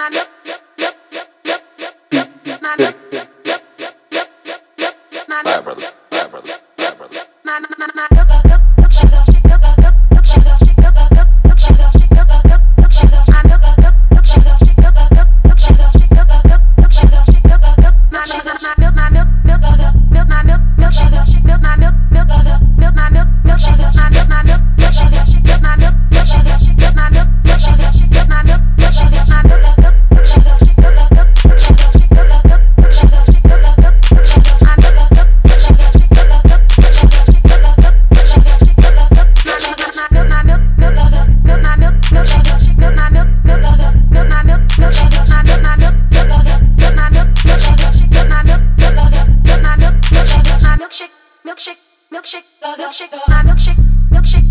my, my, my, my, my, milkshake, milkshake, milkshake, milkshake, milkshake.